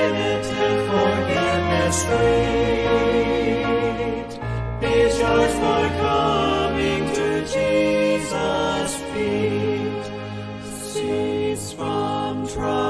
infinite forgiveness for coming to Jesus' feet. From.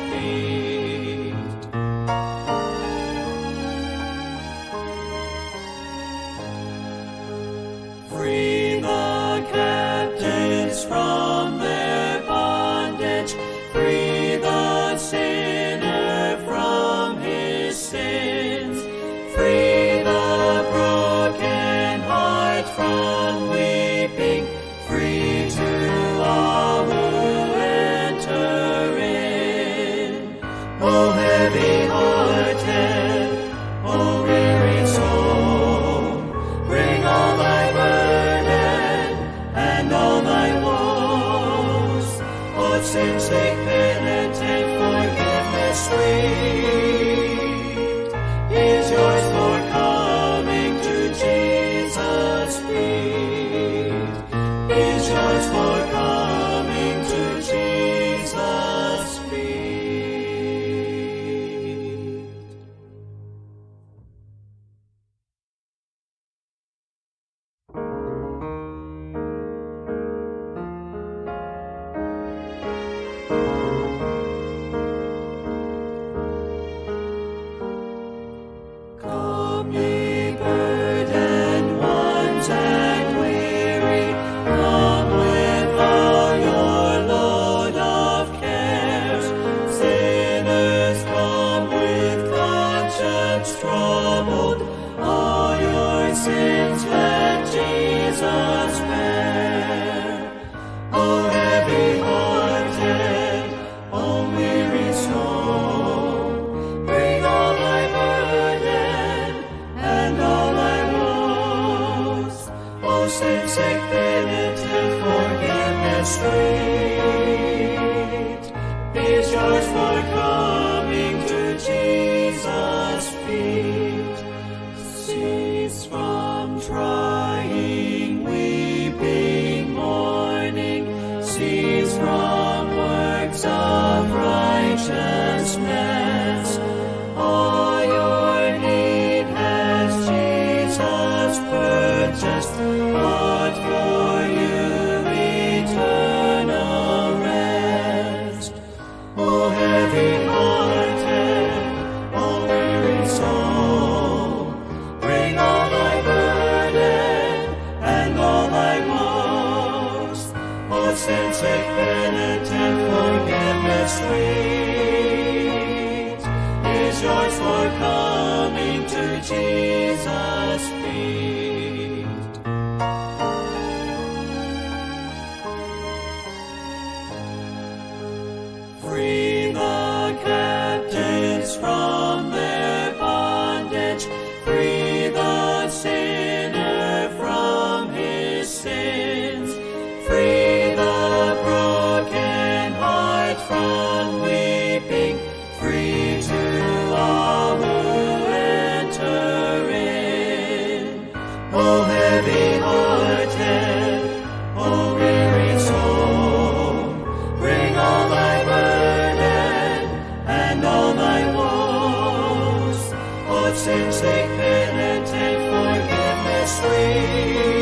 since they Since that Jesus. Just but for you eternal rest. O heavy hearted, O weary soul, bring all thy burden and all thy woes. O oh, sense of penitent forgiveness sweet, is yours for coming to Jesus. from of they've been and forgiveness free.